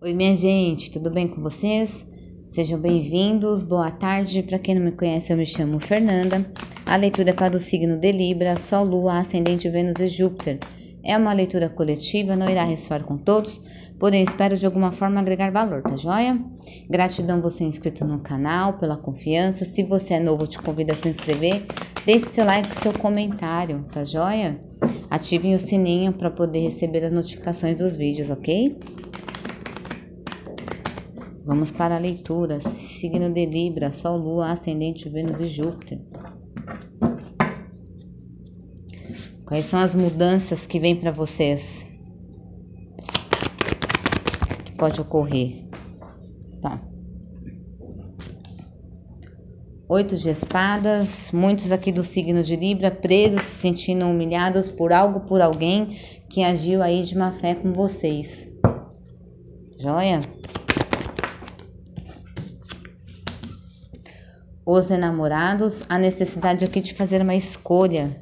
Oi, minha gente, tudo bem com vocês? Sejam bem-vindos, boa tarde. Para quem não me conhece, eu me chamo Fernanda. A leitura é para o signo de Libra, Sol, Lua, Ascendente, Vênus e Júpiter. É uma leitura coletiva, não irá ressoar com todos, porém espero de alguma forma agregar valor, tá joia? Gratidão você inscrito no canal, pela confiança. Se você é novo, te convido a se inscrever. Deixe seu like, seu comentário, tá joia? Ativem o sininho para poder receber as notificações dos vídeos, ok? Vamos para a leitura. Signo de Libra, Sol, Lua, Ascendente, Vênus e Júpiter. Quais são as mudanças que vêm para vocês? Que pode ocorrer? Tá. Oito de espadas, muitos aqui do signo de Libra presos, se sentindo humilhados por algo, por alguém que agiu aí de má fé com vocês. Joia? Os enamorados, a necessidade aqui de fazer uma escolha.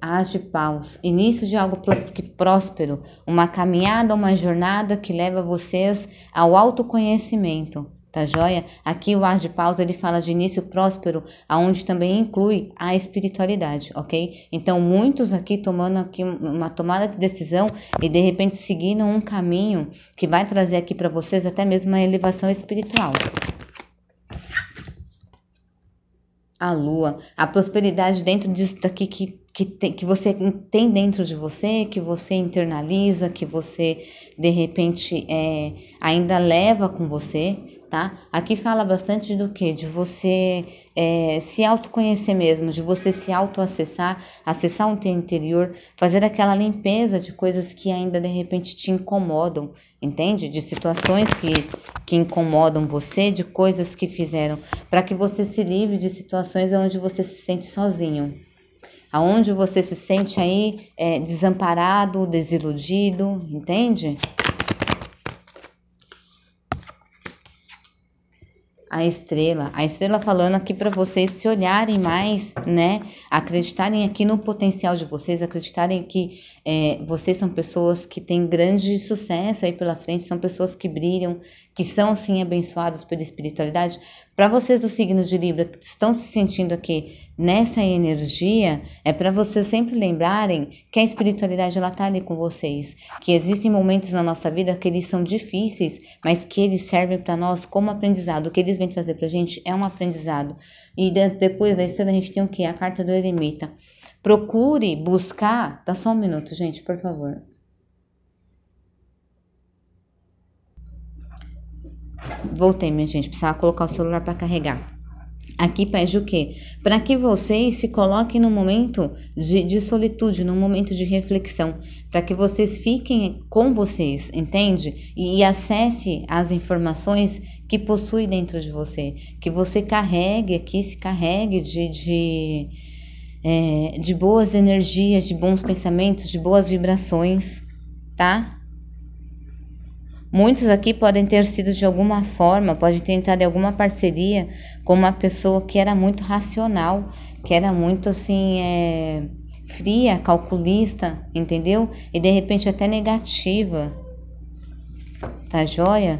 As de paus, início de algo próspero, uma caminhada, uma jornada que leva vocês ao autoconhecimento, tá joia? Aqui o As de Paus ele fala de início próspero, aonde também inclui a espiritualidade, ok? Então muitos aqui tomando aqui uma tomada de decisão e de repente seguindo um caminho que vai trazer aqui para vocês até mesmo uma elevação espiritual a lua, a prosperidade dentro disso daqui que, que, tem, que você tem dentro de você, que você internaliza, que você de repente é, ainda leva com você, tá? Aqui fala bastante do que? De você é, se autoconhecer mesmo, de você se autoacessar, acessar o teu interior, fazer aquela limpeza de coisas que ainda de repente te incomodam, entende? De situações que, que incomodam você, de coisas que fizeram, para que você se livre de situações onde você se sente sozinho. Aonde você se sente aí é, desamparado, desiludido, entende? A estrela, a estrela falando aqui para vocês se olharem mais, né? Acreditarem aqui no potencial de vocês, acreditarem que é, vocês são pessoas que têm grande sucesso aí pela frente, são pessoas que brilham, que são assim abençoados pela espiritualidade. Para vocês do signo de Libra que estão se sentindo aqui nessa energia, é para vocês sempre lembrarem que a espiritualidade ela tá ali com vocês, que existem momentos na nossa vida que eles são difíceis, mas que eles servem para nós como aprendizado. Que eles vêm trazer para gente é um aprendizado. E depois da estrela a gente tem o que? A carta do eremita. Procure buscar. Dá só um minuto, gente, por favor. Voltei, minha gente. Precisava colocar o celular para carregar. Aqui pede o quê? Para que vocês se coloquem no momento de, de solitude, no momento de reflexão, para que vocês fiquem com vocês, entende? E, e, acesse as informações que possui dentro de você, que você carregue aqui, se carregue de, de, é, de boas energias, de bons pensamentos, de boas vibrações, tá? Muitos aqui podem ter sido de alguma forma, podem ter entrado em alguma parceria com uma pessoa que era muito racional, que era muito assim, é, fria, calculista, entendeu? E de repente até negativa. Tá joia?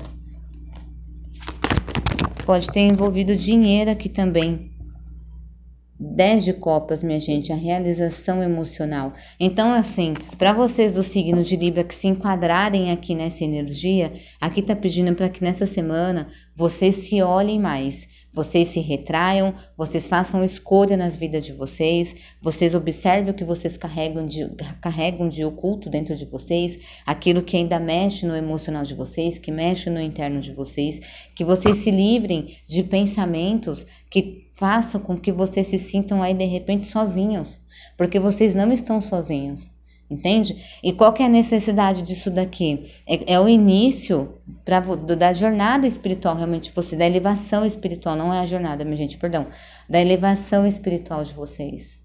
Pode ter envolvido dinheiro aqui também. 10 de copas, minha gente, a realização emocional. Então, assim, para vocês do signo de Libra que se enquadrarem aqui nessa energia, aqui tá pedindo para que nessa semana vocês se olhem mais, vocês se retraiam, vocês façam escolha nas vidas de vocês, vocês observem o que vocês carregam de, carregam de oculto dentro de vocês, aquilo que ainda mexe no emocional de vocês, que mexe no interno de vocês, que vocês se livrem de pensamentos que façam com que vocês se sintam aí de repente sozinhos, porque vocês não estão sozinhos, entende? E qual que é a necessidade disso daqui? É, é o início pra, da jornada espiritual, realmente, você, da elevação espiritual, não é a jornada, minha gente, perdão, da elevação espiritual de vocês.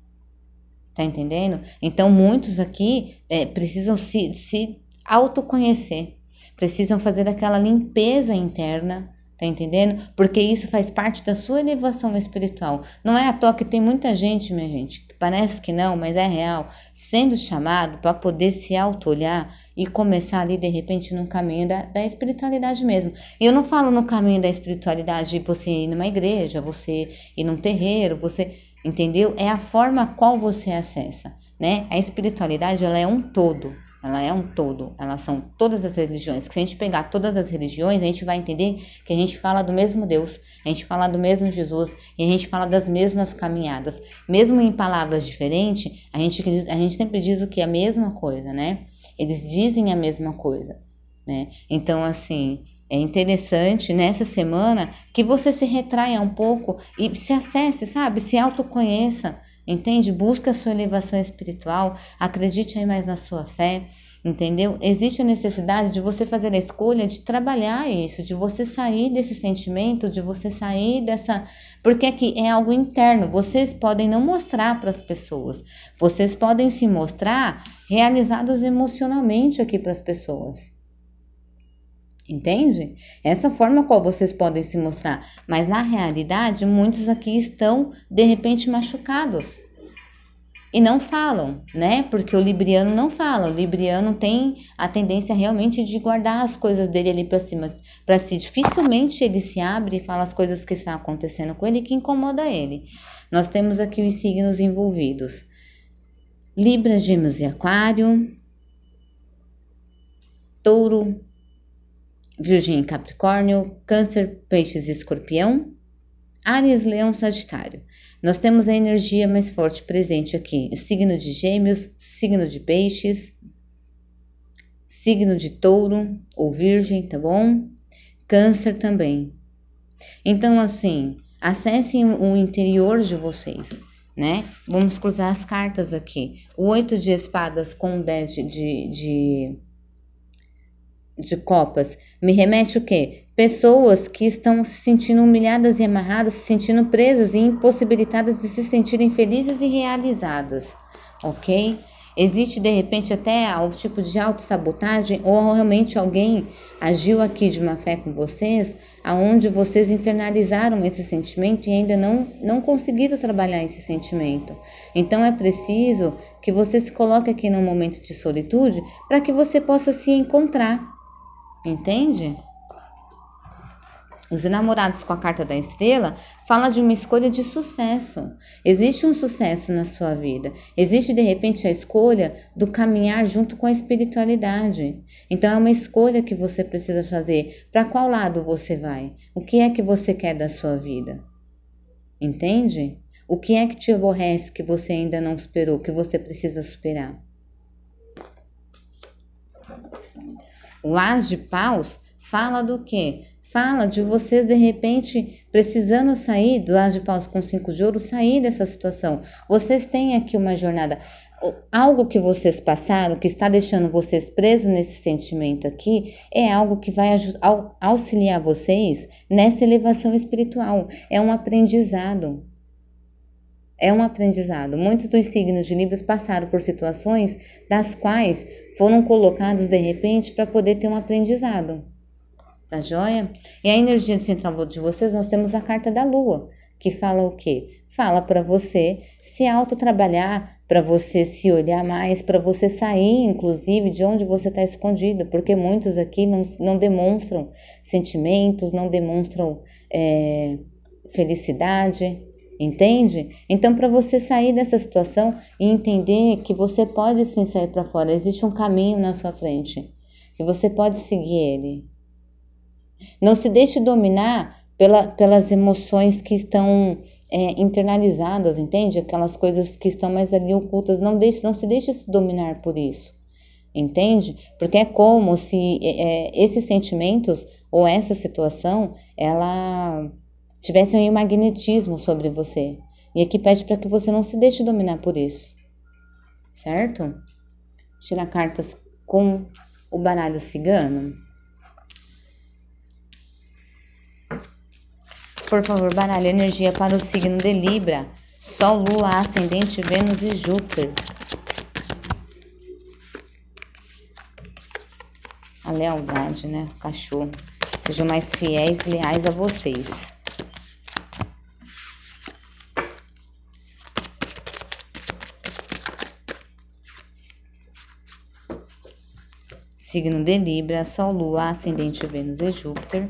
Tá entendendo? Então, muitos aqui é, precisam se, se autoconhecer, precisam fazer aquela limpeza interna Tá entendendo? Porque isso faz parte da sua elevação espiritual. Não é à toa que tem muita gente, minha gente, parece que não, mas é real, sendo chamado para poder se auto-olhar e começar ali, de repente, no caminho da, da espiritualidade mesmo. E eu não falo no caminho da espiritualidade você ir numa igreja, você ir num terreiro, você. Entendeu? É a forma qual você acessa, né? A espiritualidade, ela é um todo. Ela é um todo, elas são todas as religiões. Se a gente pegar todas as religiões, a gente vai entender que a gente fala do mesmo Deus, a gente fala do mesmo Jesus e a gente fala das mesmas caminhadas. Mesmo em palavras diferentes, a gente, a gente sempre diz o que? A mesma coisa, né? Eles dizem a mesma coisa, né? Então, assim, é interessante nessa semana que você se retraia um pouco e se acesse, sabe? Se autoconheça entende? Busca a sua elevação espiritual, acredite aí mais na sua fé, entendeu? Existe a necessidade de você fazer a escolha de trabalhar isso, de você sair desse sentimento, de você sair dessa. Porque aqui é algo interno, vocês podem não mostrar para as pessoas, vocês podem se mostrar realizados emocionalmente aqui para as pessoas. Entende? Essa forma qual vocês podem se mostrar. Mas na realidade, muitos aqui estão de repente machucados. E não falam, né? Porque o libriano não fala. O libriano tem a tendência realmente de guardar as coisas dele ali para cima, para si. Dificilmente ele se abre e fala as coisas que estão acontecendo com ele que incomoda ele. Nós temos aqui os signos envolvidos: Libra, Gêmeos e Aquário, Touro, Virgem e Capricórnio, Câncer, Peixes e Escorpião, Áries, Leão, Sagitário. Nós temos a energia mais forte presente aqui: signo de Gêmeos, signo de Peixes, signo de Touro ou Virgem, tá bom? Câncer também. Então, assim, acessem o interior de vocês, né? Vamos cruzar as cartas aqui. O oito de espadas com dez de, de, de de copas me remete o quê? Pessoas que estão se sentindo humilhadas e amarradas, se sentindo presas e impossibilitadas de se sentirem felizes e realizadas, ok? Existe de repente até o tipo de autossabotagem ou realmente alguém agiu aqui de má fé com vocês, aonde vocês internalizaram esse sentimento e ainda não, não conseguiram trabalhar esse sentimento. Então é preciso que você se coloque aqui num momento de solitude para que você possa se encontrar Entende? Os enamorados com a carta da estrela fala de uma escolha de sucesso. Existe um sucesso na sua vida. Existe de repente a escolha do caminhar junto com a espiritualidade. Então é uma escolha que você precisa fazer. Para qual lado você vai? O que é que você quer da sua vida? Entende? O que é que te aborrece que você ainda não superou, que você precisa superar? O as de paus fala do quê? Fala de vocês de repente precisando sair do as de paus com cinco de ouro, sair dessa situação. Vocês têm aqui uma jornada algo que vocês passaram, que está deixando vocês presos nesse sentimento aqui, é algo que vai auxiliar vocês nessa elevação espiritual. É um aprendizado. É um aprendizado. Muitos dos signos de Libras passaram por situações das quais foram colocados de repente para poder ter um aprendizado. Tá joia? E a energia central de vocês, nós temos a carta da lua, que fala o quê? Fala para você se autotrabalhar, para você se olhar mais, para você sair, inclusive, de onde você está escondido, porque muitos aqui não, não demonstram sentimentos, não demonstram é, felicidade, Entende? Então, para você sair dessa situação e entender que você pode sim sair para fora, existe um caminho na sua frente, que você pode seguir ele. Não se deixe dominar pela, pelas emoções que estão é, internalizadas, entende? Aquelas coisas que estão mais ali ocultas. Não, deixe, não se deixe se dominar por isso, entende? Porque é como se é, é esses sentimentos ou essa situação, ela tivessem um magnetismo sobre você. E aqui pede para que você não se deixe dominar por isso. Certo? Tira cartas com o baralho cigano. Por favor, baralho energia para o signo de Libra. Sol, Lua, Ascendente, Vênus e Júpiter. A lealdade, né? O cachorro. Sejam mais fiéis e leais a vocês. Signo de Libra, Sol, Lua, Ascendente, Vênus e Júpiter.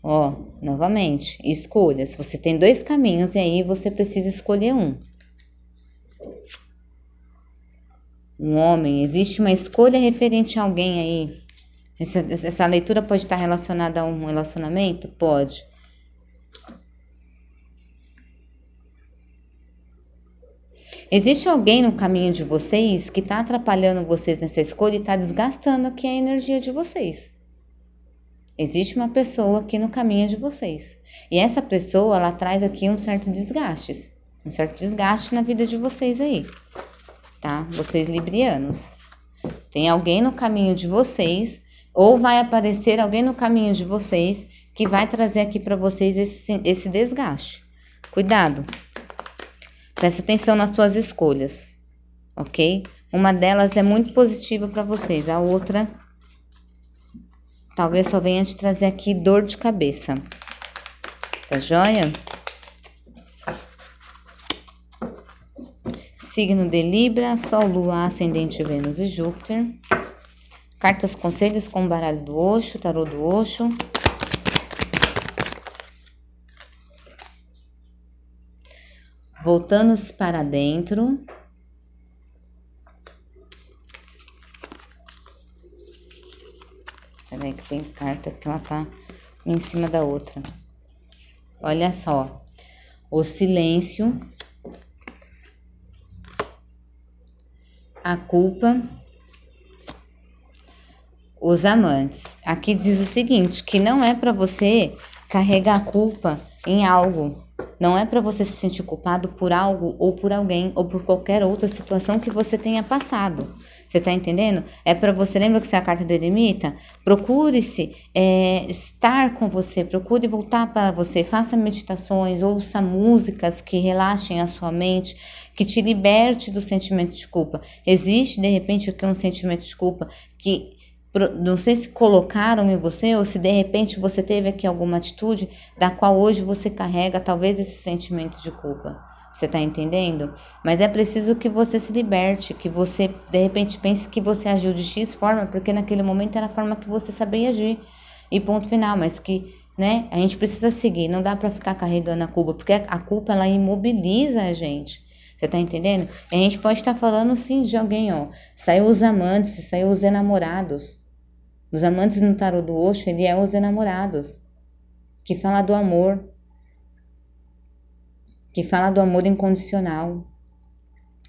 Ó, novamente, escolha. Se você tem dois caminhos e aí você precisa escolher um. Um homem, existe uma escolha referente a alguém aí. Essa, essa leitura pode estar relacionada a um relacionamento? Pode. Existe alguém no caminho de vocês que está atrapalhando vocês nessa escolha e está desgastando aqui a energia de vocês. Existe uma pessoa aqui no caminho de vocês. E essa pessoa, ela traz aqui um certo desgaste. Um certo desgaste na vida de vocês aí. Tá? Vocês librianos. Tem alguém no caminho de vocês, ou vai aparecer alguém no caminho de vocês que vai trazer aqui para vocês esse, esse desgaste. Cuidado. Presta atenção nas suas escolhas, ok? Uma delas é muito positiva para vocês, a outra Talvez só venha te trazer aqui dor de cabeça. Tá joia? Signo de Libra, Sol, Lua, Ascendente, Vênus e Júpiter. Cartas conselhos com baralho do Oxo, tarô do Oxo. Voltando-se para dentro. Peraí que tem carta que ela tá em cima da outra. Olha só. O silêncio. A culpa. Os amantes. Aqui diz o seguinte, que não é para você carregar a culpa em algo. Não é para você se sentir culpado por algo ou por alguém ou por qualquer outra situação que você tenha passado. Você tá entendendo? É para você, lembra que você é a carta do eremita? Procure-se é, estar com você, procure voltar para você, faça meditações, ouça músicas que relaxem a sua mente, que te liberte do sentimento de culpa. Existe, de repente, aqui um sentimento de culpa que não sei se colocaram em você ou se de repente você teve aqui alguma atitude da qual hoje você carrega talvez esse sentimento de culpa. Você tá entendendo? Mas é preciso que você se liberte, que você de repente pense que você agiu de X forma, porque naquele momento era a forma que você sabia agir. E ponto final, mas que, né, a gente precisa seguir, não dá para ficar carregando a culpa, porque a culpa ela imobiliza a gente. Você tá entendendo? E a gente pode estar tá falando sim de alguém, ó. Saiu os amantes, saiu os enamorados. Os amantes no tarot do Osho, ele é os enamorados. Que fala do amor, que fala do amor incondicional,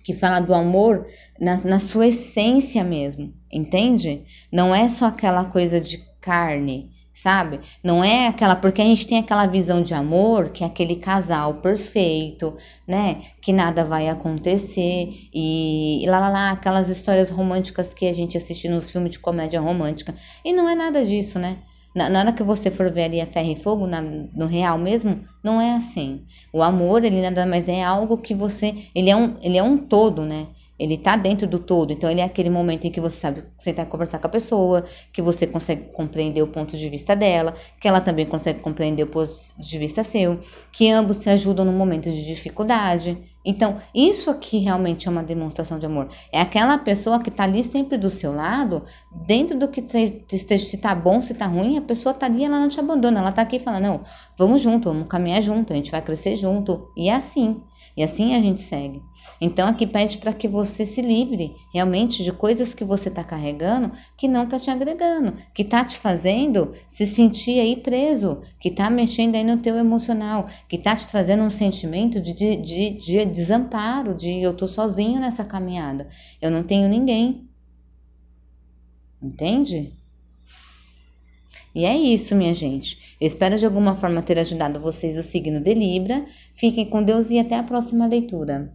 que fala do amor na, na sua essência mesmo, entende? Não é só aquela coisa de carne, sabe? Não é aquela, porque a gente tem aquela visão de amor que é aquele casal perfeito, né? Que nada vai acontecer e, e lá, lá, lá, aquelas histórias românticas que a gente assiste nos filmes de comédia romântica. E não é nada disso, né? Na, na hora que você for ver ali a ferro e fogo, na, no real mesmo, não é assim. O amor, ele nada mais é algo que você. Ele é um, ele é um todo, né? Ele tá dentro do todo, então ele é aquele momento em que você sabe sentar e conversar com a pessoa, que você consegue compreender o ponto de vista dela, que ela também consegue compreender o ponto de vista seu, que ambos se ajudam no momento de dificuldade. Então, isso aqui realmente é uma demonstração de amor. É aquela pessoa que tá ali sempre do seu lado, dentro do que se tá bom, se tá ruim, a pessoa tá ali, ela não te abandona, ela tá aqui falando, não, vamos junto, vamos caminhar junto, a gente vai crescer junto. E é assim. E assim a gente segue. Então aqui pede para que você se livre realmente de coisas que você está carregando que não está te agregando, que está te fazendo se sentir aí preso, que está mexendo aí no teu emocional, que está te trazendo um sentimento de, de, de, de desamparo, de eu tô sozinho nessa caminhada, eu não tenho ninguém. Entende? E é isso, minha gente. Eu espero de alguma forma ter ajudado vocês do signo de Libra. Fiquem com Deus e até a próxima leitura.